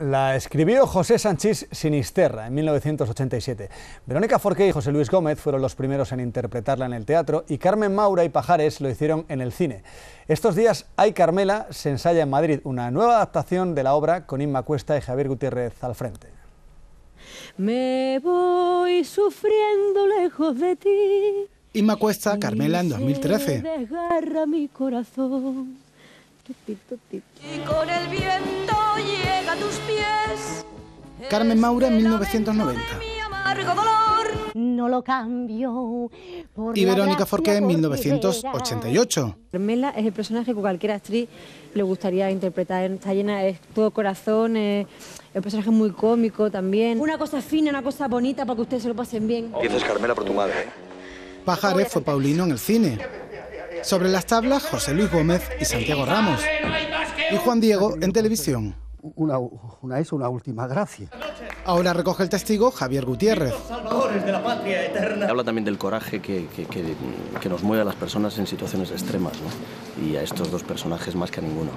La escribió José Sánchez Sinisterra en 1987. Verónica Forqué y José Luis Gómez fueron los primeros en interpretarla en el teatro y Carmen Maura y Pajares lo hicieron en el cine. Estos días Hay Carmela se ensaya en Madrid, una nueva adaptación de la obra con Inma Cuesta y Javier Gutiérrez al frente. Me voy sufriendo lejos de ti. Inma Cuesta, Carmela en 2013. Desgarra mi corazón. Y con el viento. Carmen Maura en 1990. Mi amargo dolor. No lo cambio. Y Verónica Forqué en por 1988. Carmela es el personaje que cualquier actriz le gustaría interpretar. Está llena, es todo corazón, es el personaje muy cómico también. Una cosa fina, una cosa bonita para que ustedes se lo pasen bien. Dices Carmela por tu madre. Pajares fue Paulino en el cine. Sobre las tablas, José Luis Gómez y Santiago Ramos. Y Juan Diego en televisión. Una, una es una última gracia. Ahora recoge el testigo Javier Gutiérrez. Habla también del coraje que, que- que- que nos mueve a las personas en situaciones extremas, ¿no? Y a estos dos personajes más que a ninguno.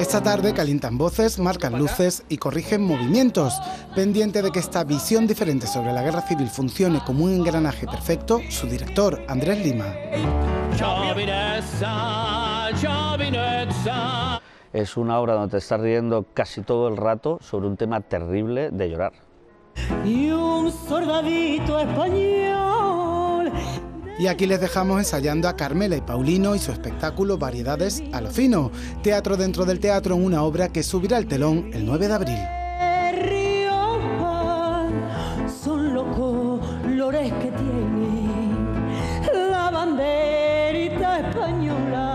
Esta tarde calientan voces, marcan luces y corrigen movimientos. Pendiente de que esta visión diferente sobre la guerra civil funcione como un engranaje perfecto, su director, Andrés Lima. Es una obra donde te estás riendo casi todo el rato sobre un tema terrible de llorar. Y un soldadito español. Y aquí les dejamos ensayando a Carmela y Paulino y su espectáculo Variedades a lo fino, teatro dentro del teatro en una obra que subirá el telón el 9 de abril. Que tiene la española.